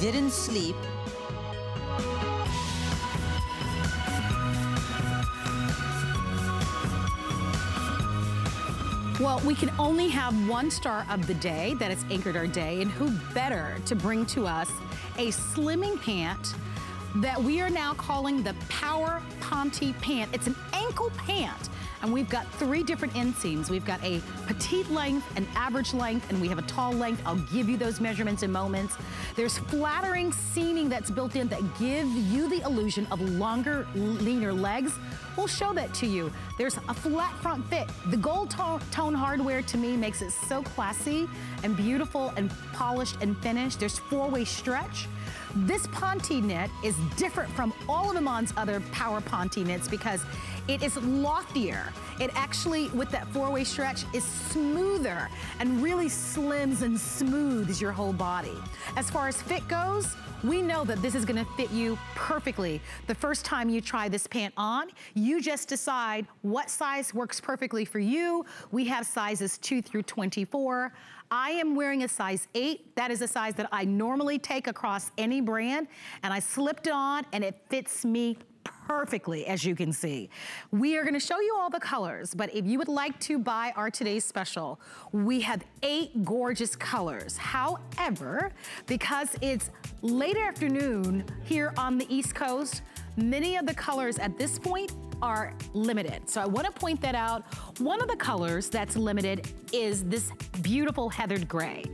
didn't sleep, Well, we can only have one star of the day that has anchored our day, and who better to bring to us a slimming pant that we are now calling the Power Ponte Pant. It's an ankle pant and we've got three different inseams. We've got a petite length, an average length, and we have a tall length. I'll give you those measurements in moments. There's flattering seaming that's built in that give you the illusion of longer, leaner legs. We'll show that to you. There's a flat front fit. The gold tone hardware to me makes it so classy and beautiful and polished and finished. There's four-way stretch. This Ponte knit is different from all of Iman's other Power Ponte knits because it is loftier. It actually, with that four-way stretch, is smoother and really slims and smooths your whole body. As far as fit goes, we know that this is gonna fit you perfectly. The first time you try this pant on, you just decide what size works perfectly for you. We have sizes two through 24. I am wearing a size eight. That is a size that I normally take across any brand. And I slipped it on and it fits me perfectly, as you can see. We are gonna show you all the colors, but if you would like to buy our today's special, we have eight gorgeous colors. However, because it's late afternoon here on the East Coast, many of the colors at this point are limited. So I wanna point that out. One of the colors that's limited is this beautiful heathered gray.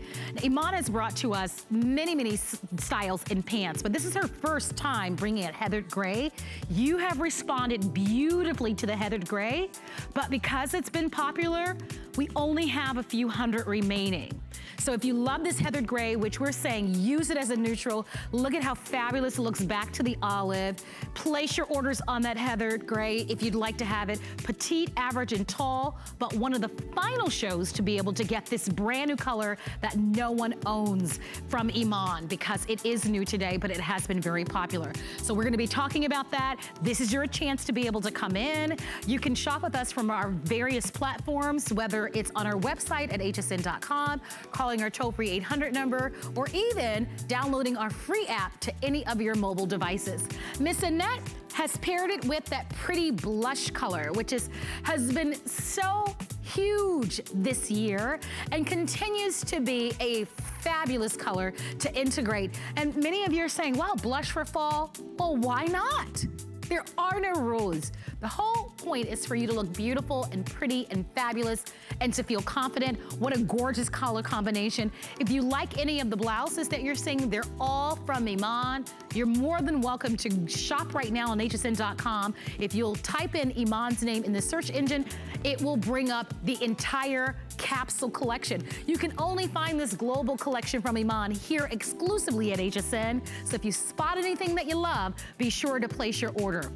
Iman has brought to us many, many styles in pants, but this is her first time bringing it heathered gray. You have responded beautifully to the heathered gray, but because it's been popular, we only have a few hundred remaining. So if you love this heathered gray, which we're saying use it as a neutral, look at how fabulous it looks back to the olive. Place your orders on that heathered gray if you'd like to have it. Petite, average, and tall, but one of the final shows to be able to get this brand new color that no one owns from Iman because it is new today, but it has been very popular. So we're gonna be talking about that. This is your chance to be able to come in. You can shop with us from our various platforms, whether it's on our website at hsn.com, calling our toll-free 800 number, or even downloading our free app to any of your mobile devices. Miss Annette has paired it with that pretty blush color, which is has been so huge this year and continues to be a fabulous color to integrate. And many of you are saying, wow, blush for fall? Well, why not? There are no rules. The whole point is for you to look beautiful and pretty and fabulous and to feel confident. What a gorgeous color combination. If you like any of the blouses that you're seeing, they're all from Iman. You're more than welcome to shop right now on hsn.com. If you'll type in Iman's name in the search engine, it will bring up the entire capsule collection. You can only find this global collection from Iman here exclusively at HSN. So if you spot anything that you love, be sure to place your order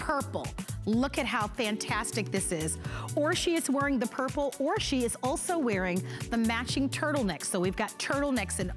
purple. Look at how fantastic this is. Or she is wearing the purple, or she is also wearing the matching turtleneck. So we've got turtlenecks in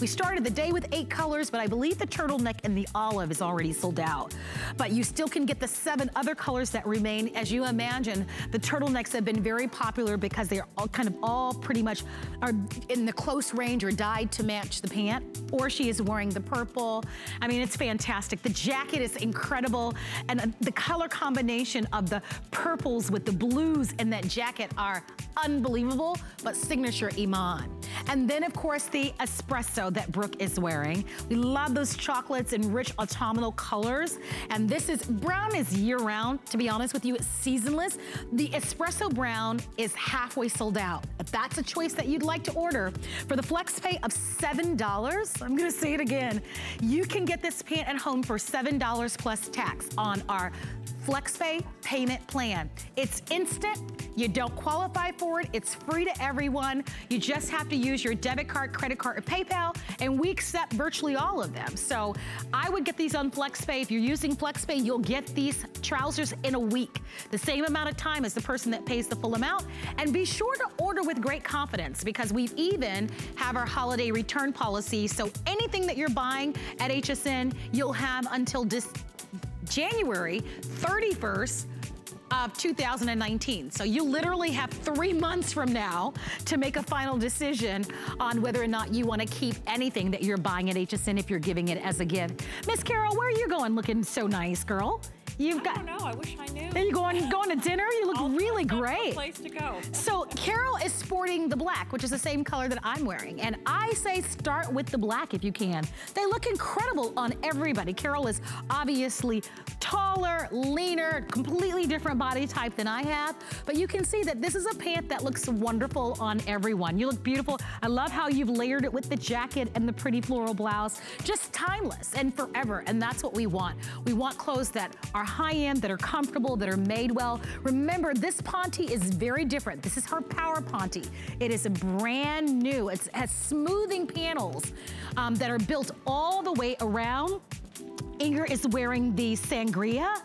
we started the day with eight colors, but I believe the turtleneck and the olive is already sold out. But you still can get the seven other colors that remain. As you imagine, the turtlenecks have been very popular because they're all kind of all pretty much are in the close range or dyed to match the pant. Or she is wearing the purple. I mean, it's fantastic. The jacket is incredible. And uh, the color combination of the purples with the blues in that jacket are unbelievable, but signature Iman. And then, of course, the espresso that Brooke is wearing. We love those chocolates and rich autumnal colors. And this is, brown is year-round. To be honest with you, it's seasonless. The espresso brown is halfway sold out. If that's a choice that you'd like to order, for the flex pay of $7, I'm gonna say it again, you can get this pant at home for $7 plus tax on our FlexPay payment plan. It's instant, you don't qualify for it, it's free to everyone. You just have to use your debit card, credit card, or PayPal, and we accept virtually all of them. So I would get these on FlexPay. If you're using FlexPay, you'll get these trousers in a week. The same amount of time as the person that pays the full amount. And be sure to order with great confidence because we even have our holiday return policy. So anything that you're buying at HSN, you'll have until January 31st of 2019. So you literally have three months from now to make a final decision on whether or not you want to keep anything that you're buying at HSN if you're giving it as a gift. Miss Carol, where are you going looking so nice, girl? You've I got. I don't know. I wish I knew. Are you going going to dinner? You look I'll really great. place to go. So Carol is sporting the black, which is the same color that I'm wearing, and I say start with the black if you can. They look incredible on everybody. Carol is obviously taller, leaner, completely different body type than I have, but you can see that this is a pant that looks wonderful on everyone. You look beautiful. I love how you've layered it with the jacket and the pretty floral blouse. Just timeless and forever, and that's what we want. We want clothes that are high-end, that are comfortable, that are made well. Remember, this Ponte is very different. This is her Power Ponte. It is brand new, it has smoothing panels um, that are built all the way around. Inger is wearing the Sangria.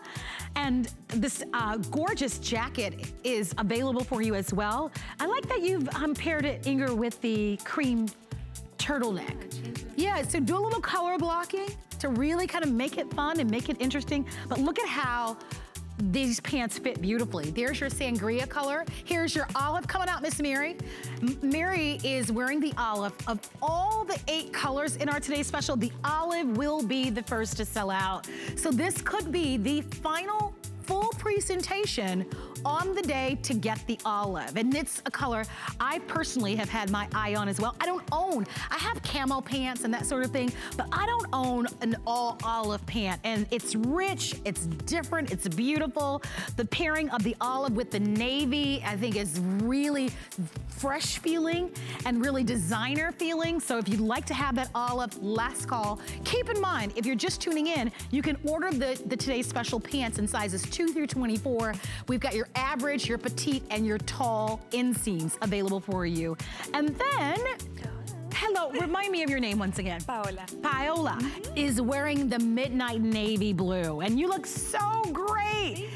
And this uh, gorgeous jacket is available for you as well. I like that you've um, paired it, Inger, with the cream turtleneck. Yeah, so do a little color blocking to really kind of make it fun and make it interesting. But look at how these pants fit beautifully. There's your sangria color. Here's your olive coming out, Miss Mary. M Mary is wearing the olive. Of all the eight colors in our today's special, the olive will be the first to sell out. So this could be the final full presentation on the day to get the olive. And it's a color I personally have had my eye on as well. I don't own, I have camo pants and that sort of thing, but I don't own an all olive pant. And it's rich, it's different, it's beautiful. The pairing of the olive with the navy, I think is really fresh feeling and really designer feeling. So if you'd like to have that olive, last call. Keep in mind, if you're just tuning in, you can order the, the today's special pants in sizes 2 through 24. We've got your average, your petite, and your tall inseams available for you. And then, hello, remind me of your name once again. Paola. Paola mm -hmm. is wearing the midnight navy blue, and you look so great.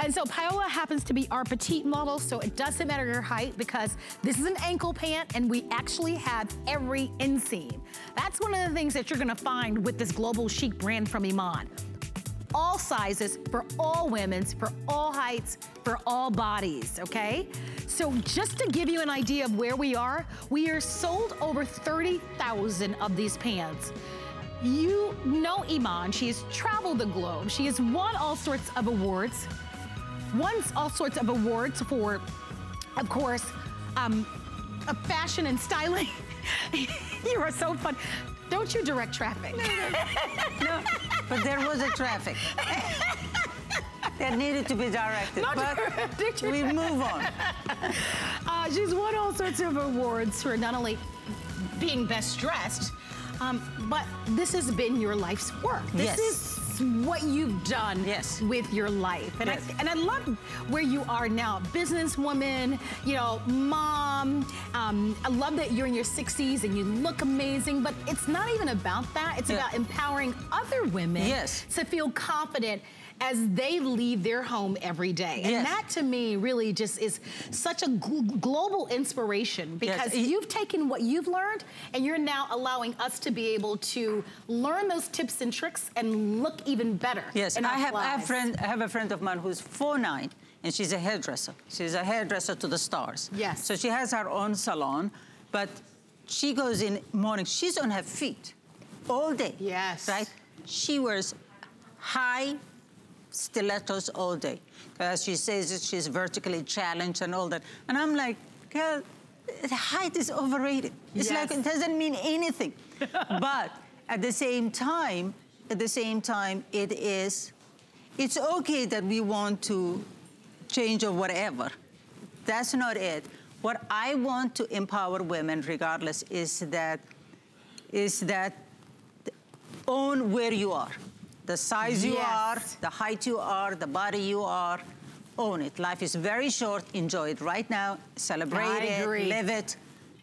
And so Paola happens to be our petite model, so it doesn't matter your height because this is an ankle pant and we actually have every inseam. That's one of the things that you're gonna find with this global chic brand from Iman all sizes, for all women's, for all heights, for all bodies, okay? So just to give you an idea of where we are, we are sold over 30,000 of these pants. You know Iman, she has traveled the globe. She has won all sorts of awards, won all sorts of awards for, of course, um, fashion and styling. you are so fun. Don't you direct traffic? No, no, no but there was a traffic. that needed to be directed. Not but we move on. Uh, she's won all sorts of awards for not only being best dressed, um, but this has been your life's work. This yes. is what you've done yes. with your life. And, yes. I, and I love where you are now. Businesswoman, you know, mom. Um, I love that you're in your 60s and you look amazing, but it's not even about that. It's yeah. about empowering other women yes. to feel confident as they leave their home every day. And yes. that to me really just is such a gl global inspiration because yes. you've taken what you've learned and you're now allowing us to be able to learn those tips and tricks and look even better. Yes, and I have, I have, friend, I have a friend of mine who's 4'9", and she's a hairdresser. She's a hairdresser to the stars. Yes. So she has her own salon, but she goes in morning, she's on her feet all day. Yes. Right? She wears high stilettos all day. As she says, that she's vertically challenged and all that. And I'm like, girl, height is overrated. It's yes. like, it doesn't mean anything. but at the same time, at the same time, it is, it's okay that we want to change or whatever. That's not it. What I want to empower women, regardless, is that, is that own where you are the size yes. you are, the height you are, the body you are, own it. Life is very short. Enjoy it right now. Celebrate it. Live it.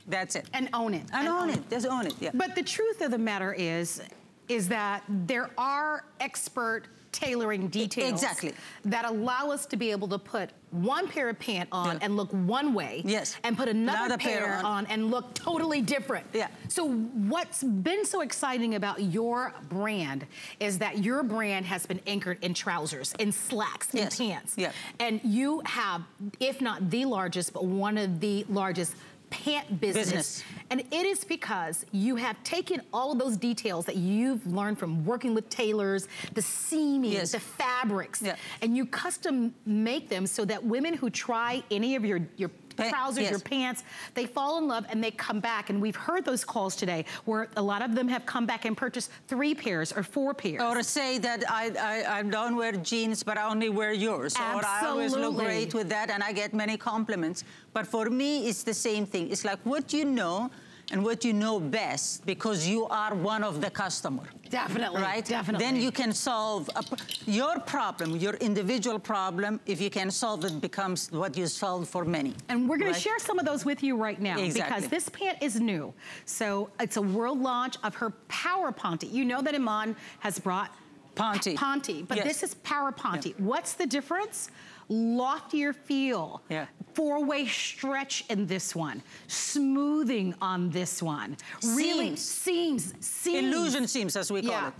That's it. And own it. And, and own, own it. it. Just own it, yeah. But the truth of the matter is, is that there are expert tailoring details. Exactly. That allow us to be able to put one pair of pant on yeah. and look one way. Yes. And put another, another pair, pair on. on. and look totally different. Yeah. So what's been so exciting about your brand is that your brand has been anchored in trousers, in slacks, yes. in pants. Yeah. And you have, if not the largest, but one of the largest pant business. business. And it is because you have taken all of those details that you've learned from working with tailors, the seaming, yes. the fabrics, yeah. and you custom make them so that women who try any of your, your trousers, yes. your pants, they fall in love and they come back. And we've heard those calls today where a lot of them have come back and purchased three pairs or four pairs. Or say that I, I, I don't wear jeans, but I only wear yours. Absolutely. Or I always look great with that and I get many compliments. But for me, it's the same thing. It's like what you know and what you know best because you are one of the customer. Definitely, right? Definitely. Then you can solve a, your problem, your individual problem. If you can solve it, becomes what you solve for many. And we're going right? to share some of those with you right now exactly. because this pant is new. So it's a world launch of her Power Ponte. You know that Iman has brought Ponte. Ponte, but yes. this is Power Ponte. Yeah. What's the difference? Loftier feel. Yeah. Four-way stretch in this one. Smoothing on this one. Seams. Really, seams, seams. Illusion seams, as we call yeah. it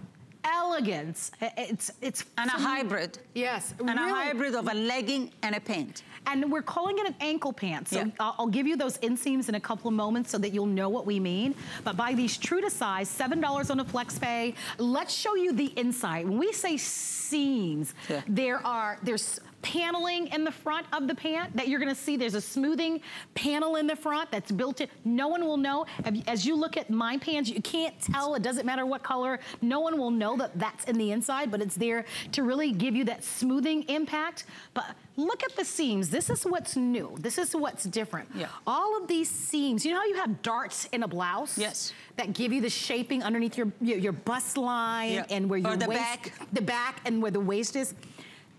elegance. It's it's and a hybrid. Yes, and really. a hybrid of a legging and a pant. And we're calling it an ankle pant. So yeah. I'll, I'll, give you those inseams in a couple of moments so that you'll know what we mean. But buy these true to size, $7 on a flex pay. Let's show you the inside. When we say seams, yeah. there are, there's paneling in the front of the pant that you're gonna see. There's a smoothing panel in the front that's built in. No one will know. As you look at my pants, you can't tell. It doesn't matter what color. No one will know that that's in the inside, but it's there to really give you that smoothing impact. But look at the seams. This is what's new. This is what's different. Yeah. All of these seams, you know how you have darts in a blouse? Yes. That give you the shaping underneath your, your, your bust line yeah. and where your or the waist, back. the back and where the waist is.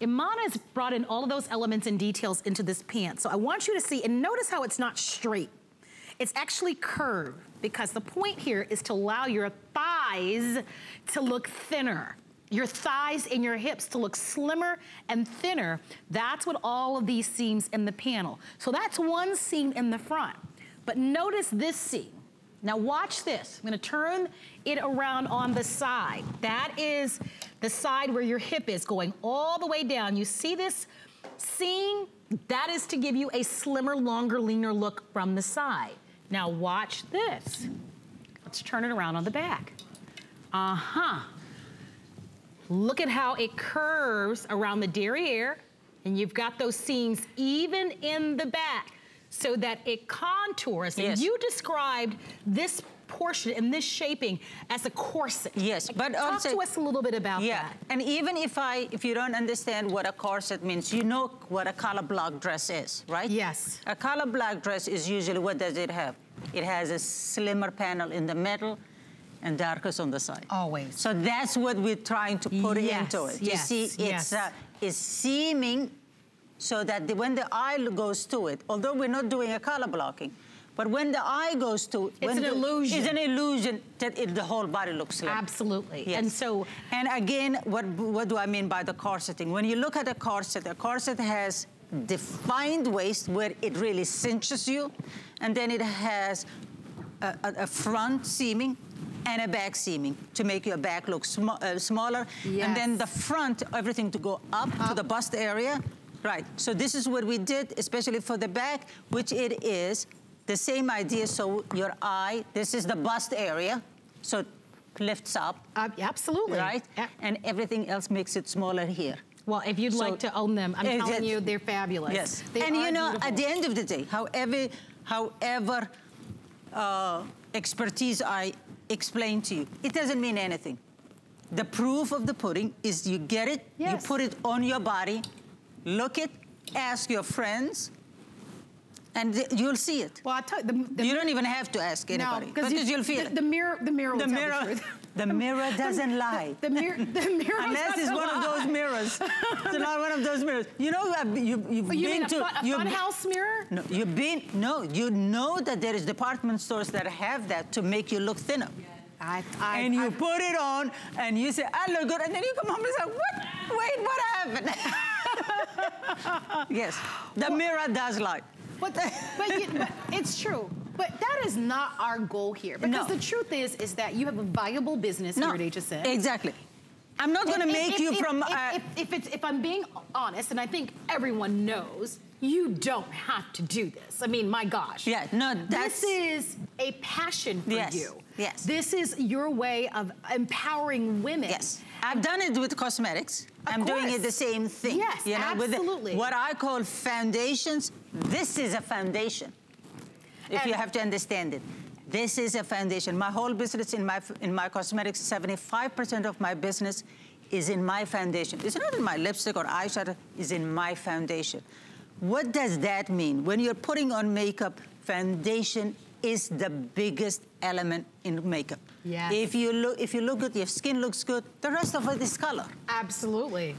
Iman has brought in all of those elements and details into this pant. So I want you to see, and notice how it's not straight. It's actually curved because the point here is to allow your thighs to look thinner. Your thighs and your hips to look slimmer and thinner. That's what all of these seams in the panel. So that's one seam in the front. But notice this seam. Now watch this. I'm gonna turn it around on the side. That is the side where your hip is going all the way down. You see this seam? That is to give you a slimmer, longer, leaner look from the side. Now watch this. Let's turn it around on the back. Uh-huh. Look at how it curves around the derriere, and you've got those seams even in the back so that it contours. Yes. And you described this portion and this shaping as a corset. Yes, but Talk also, to us a little bit about yeah, that. and even if I, if you don't understand what a corset means, you know what a color block dress is, right? Yes. A color block dress is usually, what does it have? It has a slimmer panel in the middle and darkest on the side. Always. So that's what we're trying to put yes, into it. Yes, you see, yes. it's, uh, it's seaming so that the, when the eye goes to it, although we're not doing a color blocking, but when the eye goes to it's an the, illusion. It's an illusion that it, the whole body looks slim. Absolutely. Yes. And so, and again, what what do I mean by the corseting? When you look at a corset, a corset has defined waist where it really cinches you, and then it has a, a, a front seaming and a back seaming to make your back look sm uh, smaller, yes. and then the front, everything to go up, up to the bust area. Right. So this is what we did, especially for the back, which it is the same idea, so your eye, this is the bust area, so it lifts up. Uh, absolutely. Right? Yeah. And everything else makes it smaller here. Well, if you'd So- like to own them, I'm telling you, they're fabulous. Yes. They and you know, beautiful. at the end of the day, however, however uh, expertise I explain to you, it doesn't mean anything. The proof of the pudding is you get it, Yes. you put it on your body, look it, ask your friends, and you'll see it. Well, I tell you, the, the you don't even have to ask anybody no, because you, you'll feel the, it. the mirror, the mirror will The tell mirror, the truth. the mirror doesn't lie. The mirror, the mirror. Unless it's one of those mirrors. it's not one of those mirrors. You know, you, you've Oh, you been mean a, to... fun, a you've- funhouse mirror? No, you've been, no, you know that there is department stores that have that to make you look thinner. I, I, and you I, put it on and you say, I look good. And then you come home and say, "What? wait, what? yes. The mirror does lie. But, but, you, but, it's true. But that is not our goal here. Because No. the truth is, is that you have a viable business No, here at HSN. exactly. I'm not going to make if- you if- from. If, uh, if, if, it's, if I'm being honest, and I think everyone knows, you don't have to do this. I mean, my gosh. Yeah, no, that's- This is a passion for Yes, you. yes. This is your way of empowering women. Yes, I've done it with cosmetics. I'm doing it the same thing. Yes, with the- absolutely. what I call foundations. This is a foundation. If you have to understand it, this is a foundation. My whole business in my in my cosmetics, 75% of my business is in my foundation. It's not in my lipstick or eyeshadow. It's in my foundation. What does that mean? When you're putting on makeup, foundation is the biggest element in makeup. Yes. If you look, if you look good, your skin looks good. The rest of it is color. Absolutely.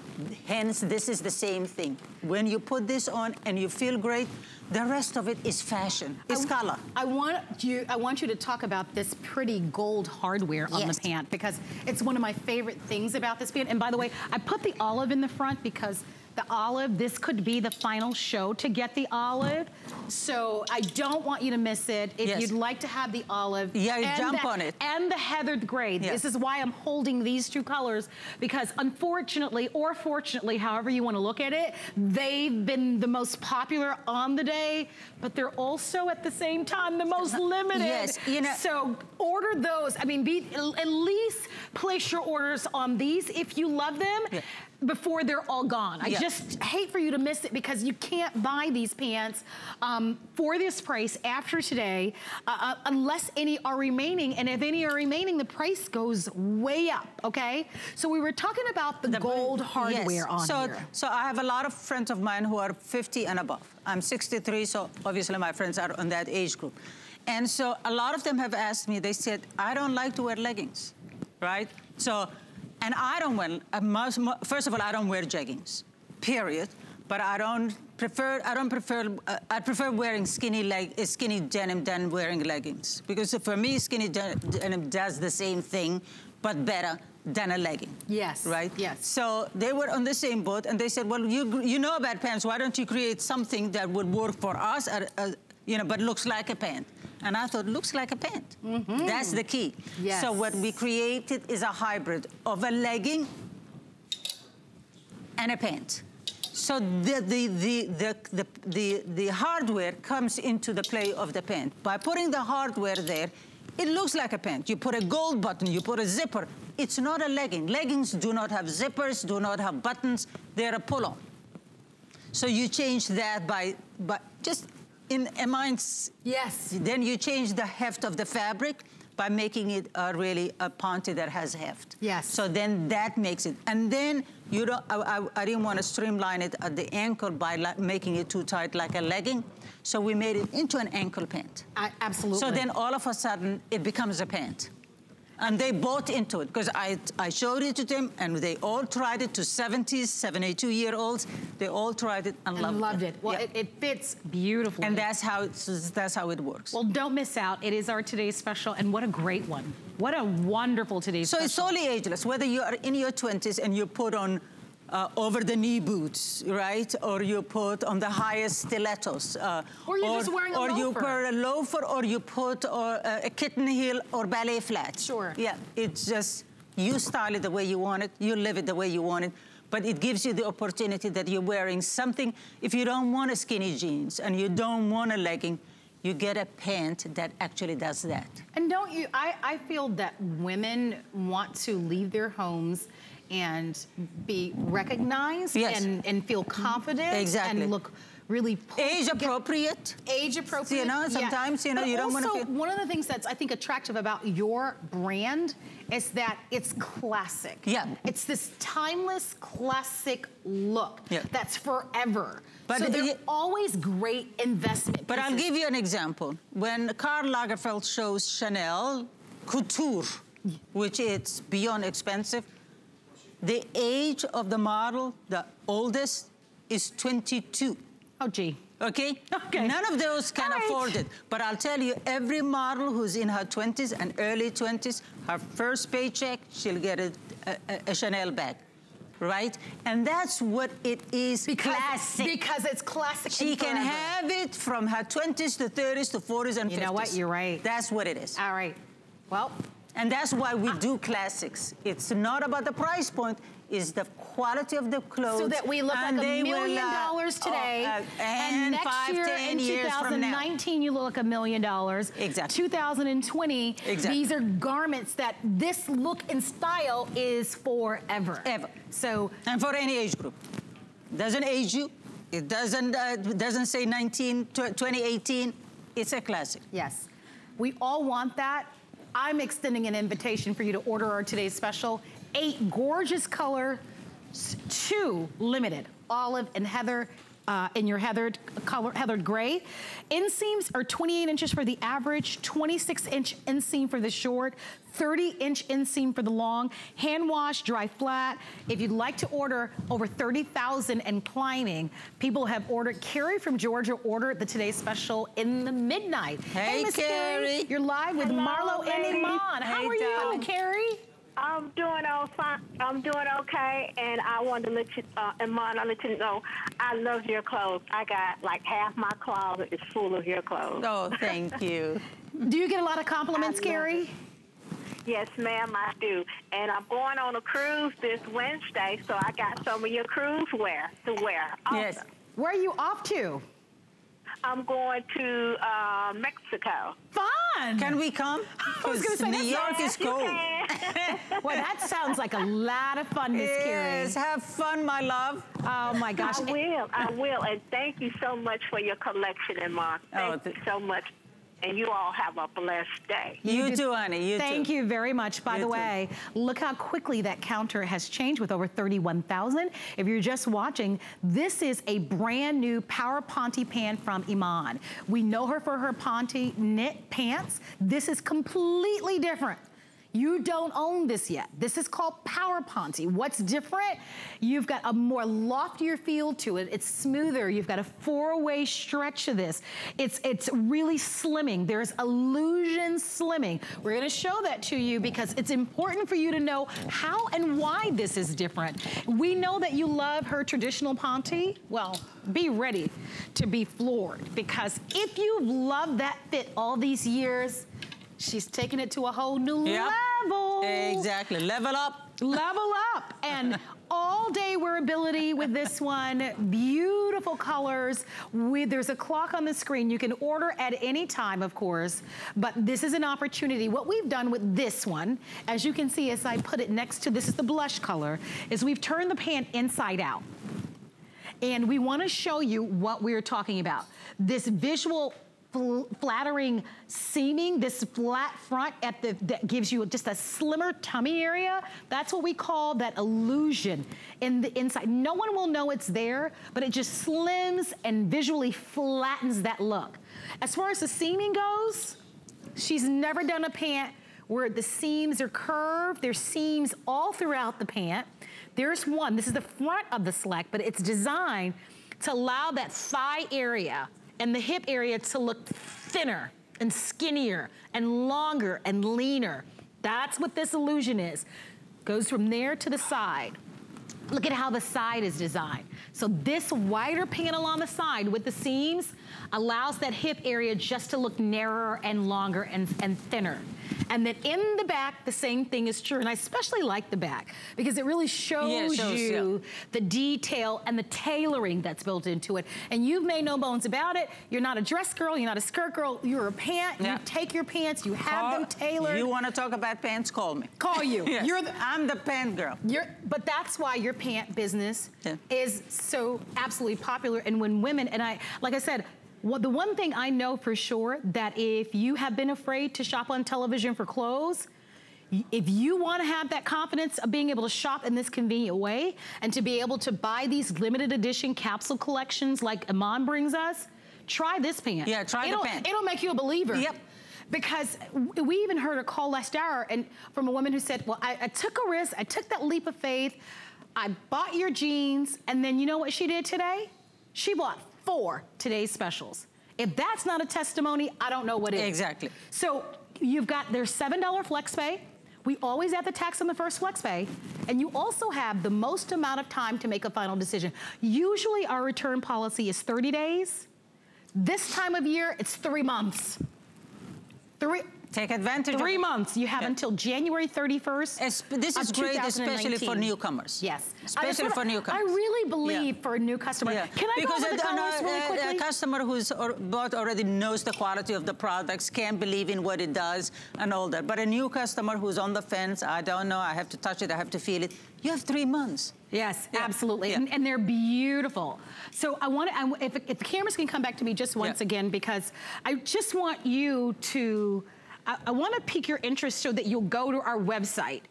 Hence, this is the same thing. When you put this on and you feel great, the rest of it is fashion. It's I, color. I want you. I want you to talk about this pretty gold hardware on Yes. the pant because it's one of my favorite things about this pant. And by the way, I put the olive in the front because the olive. This could be the final show to get the olive. So I don't want you to miss it. If Yes. you'd like to have the olive, Yeah, and jump the, on it. and the heathered gray. Yeah. This is why I'm holding these two colors because unfortunately or fortunately, however you want to look at it, they've been the most popular on the day, but they're also at the same time the most limited. Yes, you know- So order those. I mean, be, at least place your orders on these if you love them. Yeah. Before they're all gone. I Yeah. just hate for you to miss it because you can't buy these pants um, for this price after today uh, uh, unless any are remaining. And if any are remaining, the price goes way up, okay? So we were talking about the, The- gold yes. hardware on so, here. So I have a lot of friends of mine who are 50 and above. I'm 63, so obviously my friends are on that age group. And so a lot of them have asked me, they said, I don't like to wear leggings, right? So, and I don't wear, uh, most, first of all, I don't wear jeggings, period. But I don't prefer, I don't prefer, uh, I prefer wearing skinny leg, uh, skinny denim than wearing leggings. Because for me, skinny den- denim does the same thing, but better than a legging. Yes, Right? yes. So they were on the same boat, and they said, "Well, you you know about pants. Why don't you create something that would work for us, uh, uh, you know, but looks like a pant?" And I thought, looks like a pant. Mm-hmm. That's the key. Yes. So what we created is a hybrid of a legging and a pant. So the, the, the, the, the, the, the hardware comes into the play of the pant. By putting the hardware there, it looks like a pant. You put a gold button, you put a zipper. It's not a legging. Leggings do not have zippers, do not have buttons. They're a pull-on. So you change that by, by just in a mind's Yes. then you change the heft of the fabric by making it uh, really a panty that has heft. Yes. So then that makes it. And then you don't, I, I, I didn't want to streamline it at the ankle by making it too tight like a legging. So we made it into an ankle pant. I, absolutely. So then all of a sudden it becomes a pant. And they bought into it because I, I showed it to them and they all tried it to 70s, 72 year olds. They all tried it and, and loved, loved it. Well, Yeah. it, it fits beautifully. and that's how, it's, that's how it works. well, don't miss out. It is our today's special, and what a great one. What a wonderful today's So special. So it's totally ageless, whether you are in your 20s and you put on uh, over the knee boots, right? Or you put on the highest stilettos. Uh, Or you're just wearing a Or you loafer. put a loafer or you put uh, a kitten heel or ballet flats. Sure. Yeah, it's just, you style it the way you want it, you live it the way you want it. But it gives you the opportunity that you're wearing something. If you don't want a skinny jeans and you don't want a legging, you get a pant that actually does that. And don't you, I, I feel that women want to leave their homes and be recognized Yes. and, and feel confident Exactly. and look really Age appropriate. age appropriate. You know, yeah. sometimes, you know, But you don't wanna also, feel- one of the things that's I think attractive about your brand is that it's classic. Yeah. It's this timeless classic look Yeah. that's forever. But so they're always great investment. But I'll give you an example. When Karl Lagerfeld shows Chanel Couture, which is beyond expensive, the age of the model, the oldest, is 22. Oh, gee. Okay? Okay. None of those can right. afford it. But I'll tell you, every model who's in her 20s and early 20s, her first paycheck, she'll get a, a, a Chanel bag. right? And that's what it is because, classic. Because it's classic. She can have it from her 20s to 30s to 40s and you 50s. You know what? You're right. That's what it is. All right. Well. And that's why we do classics. It's not about the price point, it's the quality of the clothes. So that we look like a million will, uh, dollars today. uh, and, and next five, year, in years from now. 2019, you look like a million dollars. Exactly. 2020, Exactly. these are garments that this look and style is forever. Ever. So. And for any age group. Doesn't age you. It doesn't, uh, doesn't say 19, 2018. It's a classic. Yes. We all want that. I'm extending an invitation for you to order our today's special. Eight gorgeous color, two limited, olive and heather uh, in your heathered color, heathered gray. Inseams are 28 inches for the average, 26 inch inseam for the short, 30 inch inseam for the long, hand wash, dry flat. If you'd like to order over 30,000 and climbing, people have ordered, Carrie from Georgia ordered the Today special in the midnight. Hey, Miss Carrie. You're live with Hello, Marlo and ladies. Iman. How Hey, are you. Carrie? I'm doing all fine. I'm doing okay, and I wanted to let you, uh, Iman, I let you know, I love your clothes. I got like half my closet is full of your clothes. Oh, thank you. Do you get a lot of compliments, I Carrie? Yes, ma'am, I do. And I'm going on a cruise this Wednesday, so I got some of your cruise wear to wear. Also. Yes. Where are you off to? I'm going to uh, Mexico. Fun. Can we come? I was gonna Because say, New York is Yes, you cold. can. well, that sounds like a lot of fun, Miss Carrie. Yes, Carrie. have fun, my love. Oh my gosh. I will. I will. And thank you so much for your collection, Iman. Oh, Thank th- you so much. And you all have a blessed day. You, too, honey. You Thank too. you very much. By You the too. way, look how quickly that counter has changed with over 31,000. If you're just watching, this is a brand new Power Ponte pan from Iman. We know her for her Ponte knit pants. This is completely different. You don't own this yet. This is called Power Ponte. What's different? You've got a more loftier feel to it. It's smoother. You've got a four-way stretch to this. It's, it's really slimming. There's illusion slimming. We're gonna show that to you because it's important for you to know how and why this is different. We know that you love her traditional Ponte. Well, be ready to be floored because if you've loved that fit all these years, she's taking it to a whole new Yep. level. Exactly. Level up. Level up. And all day wearability with this one. Beautiful colors. With, there's a clock on the screen. You can order at any time, of course, but this is an opportunity. What we've done with this one, as you can see as I put it next to, this is the blush color, is we've turned the pant inside out. And we wanna show you what we're talking about. This visual fl- flattering seaming, this flat front at the, that gives you just a slimmer tummy area. That's what we call that illusion in the inside. No one will know it's there, but it just slims and visually flattens that look. As far as the seaming goes, She's never done a pant where the seams are curved. There's seams all throughout the pant. There's one, this is the front of the slack, but it's designed to allow that thigh area and the hip area to look thinner and skinnier and longer and leaner. That's what this illusion is. Goes from there to the side. Look at how the side is designed. So this wider panel on the side with the seams allows that hip area just to look narrower and longer and, and thinner. And then in the back, the same thing is true. And I especially like the back because it really shows, Yeah, it shows, you the detail and the tailoring that's built into it. And you've made no bones about it. You're not a dress girl, you're not a skirt girl, you're a pant. Yeah. You take your pants, you have them tailored. You want to talk about pants? Call me. Call you. Yes. You're the, I'm the pant girl. you're, but that's why your pant business Yeah. is so absolutely popular. And when women, and I, like I said, what, the one thing I know for sure that if you have been afraid to shop on television for clothes, if you want to have that confidence of being able to shop in this convenient way and to be able to buy these limited edition capsule collections like Iman brings us, try this pant. Yeah, try it'll, pant. It'll make you a believer. Yep. Because we even heard a call last hour and from a woman who said, well, I, I took a risk, I took that leap of faith, I bought your jeans, and then you know what she did today? She bought four today's specials. If that's not a testimony, I don't know what is. Exactly. So you've got their $7 flex pay. We always add the tax on the first flex pay, and you also have the most amount of time to make a final decision. Usually our return policy is 30 days. This time of year, it's three months. Three, Take advantage Three months. You have Yeah. until January 31st. Es- this is great, especially for newcomers. Yes. Especially for newcomers. I really believe Yeah. for a new customer. Yeah. Can I because go over the colors a- really quickly? a customer who's or, bought already knows the quality of the products, can't believe in what it does and all that. But a new customer who's on the fence, I don't know, I have to touch it, I have to feel it. You have three months. Yes, Yeah, absolutely. yeah. And, and they're beautiful. So I want to, if, if the cameras can come back to me just once Yeah. again, because I just want you to, I, I want to pique your interest so that you'll go to our website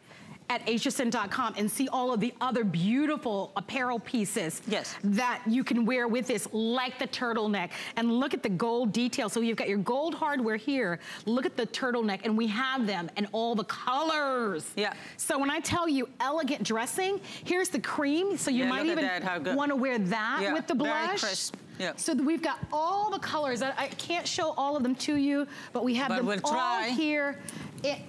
at hsn.com and see all of the other beautiful apparel pieces Yes. that you can wear with this, like the turtleneck. And look at the gold detail. So you've got your gold hardware here. Look at the turtleneck, and we have them in all the colors. Yeah. So when I tell you elegant dressing, here's the cream. So you Yeah, might even that, how good. want to wear that Yeah, with the very blush. crisp, yeah. So we've got all the colors. I, I can't show all of them to you, but we have But them we'll all try. here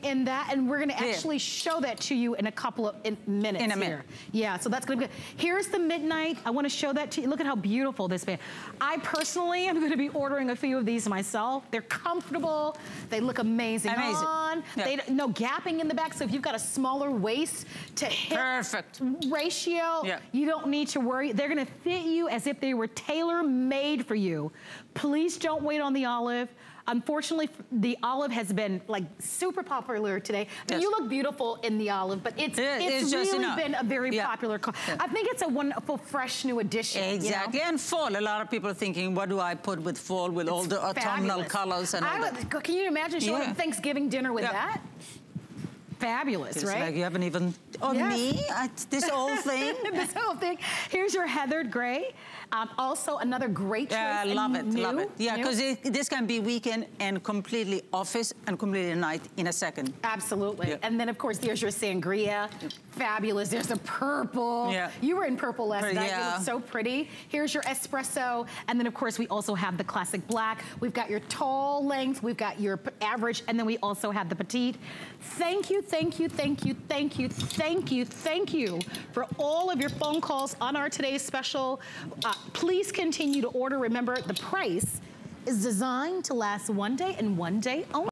in, that, and we're going to Here. actually show that to you in a couple of in minutes In a here. minute. Yeah, so that's to be good. Here's the midnight. I want to show that to you. Look at how beautiful this band. I personally am going to be ordering a few of these myself. They're comfortable. They look amazing, Amazing. on. Yeah. They no gapping in the back. So if you've got a smaller waist to hip Perfect. ratio, Yeah. you don't need to worry. They're going to fit you as if they were tailor made for you. Please don't wait on the olive. Unfortunately, the olive has been like super popular today. I mean, Yes. you look beautiful in the olive, but it's, Yeah, it's, it's just, really been a very yeah. popular color. Yeah. I think it's a wonderful, fresh new addition. you know? Exactly. And fall, a lot of people are thinking, what do I put with fall with all the autumnal Fabulous. colors and all that? would, Can you imagine showing Yeah. Thanksgiving dinner with that? Fabulous, It's right? like you haven't even, oh, Yes. me? I, this old thing? this whole thing. Here's your heathered gray. Um, also, another great choice. Yeah, I love it, love it. Yeah, because this can be weekend and completely office and completely night in a second. Absolutely. Yeah. And then, of course, there's your sangria. Fabulous. There's a purple. Yeah. You were in purple last night. Yeah. look so pretty. Here's your espresso. And then, of course, we also have the classic black. We've got your tall length. We've got your average. And then we also have the petite. Thank you, thank you, thank you, thank you, thank you, thank you for all of your phone calls on our today's special. Uh, please continue to order. Remember, the price is designed to last one day and one day only.